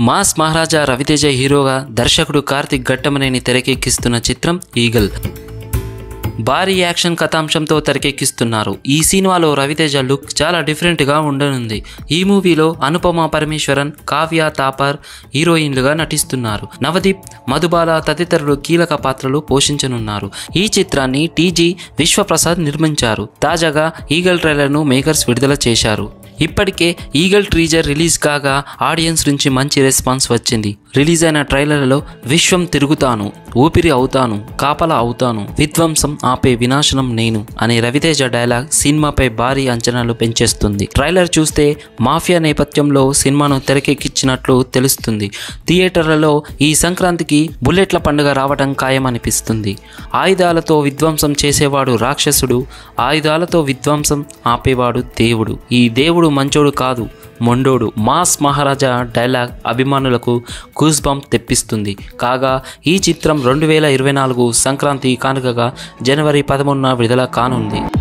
Mass మహారాజా రవితేజ హీరోగా దర్శకుడు కార్తిక్ ఘట్టమనేని తెరకెక్కిస్తున్న చిత్రం ఈగల్. భారీ యాక్షన్ కథాంశంతో తెరకెక్కిస్తున్నారు. ఈ సినిమాలో రవితేజ లుక్ చాలా డిఫరెంట్గా ఉండనుంది. ఈ మూవీలో అనుపమ పరమేశ్వరన్ కావ్య తాపర్ హీరోయిన్లుగా నటిస్తున్నారు. నవదీప్ మధుబాల తదితరులు కీలక పాత్రలు పోషించనున్నారు. ఈ చిత్రాన్ని టీజీ విశ్వప్రసాద్ నిర్మించారు. తాజాగా ఈగల్ ట్రైలర్ను మేకర్స్ విడుదల చేశారు. ఇప్పటికే ఈగల్ ట్రీజర్ రిలీజ్ కాగా ఆడియన్స్ నుంచి మంచి రెస్పాన్స్ వచ్చింది. రిలీజ్ అయిన ట్రైలర్లలో విశ్వం తిరుగుతాను ఊపిరి అవుతాను కాపలా అవుతాను విధ్వంసం ఆపే వినాశనం నేను అనే రవితేజ డైలాగ్ సినిమాపై భారీ అంచనాలు పెంచేస్తుంది. ట్రైలర్ చూస్తే మాఫియా నేపథ్యంలో సినిమాను తెరకెక్కించినట్లు తెలుస్తుంది. థియేటర్లలో ఈ సంక్రాంతికి బుల్లెట్ల పండుగ రావడం ఖాయమనిపిస్తుంది. ఆయుధాలతో విధ్వంసం చేసేవాడు రాక్షసుడు ఆయుధాలతో విధ్వంసం ఆపేవాడు దేవుడు. ఈ దేవుడు మంచోడు కాదు. మొండోడు మాస్ మహారాజా డైలాగ్ అభిమానులకు కూస్బం తెప్పిస్తుంది. కాగా ఈ చిత్రం రెండు వేల ఇరవై నాలుగు సంక్రాంతి కానుకగా జనవరి పదమూడున విడుదల కానుంది.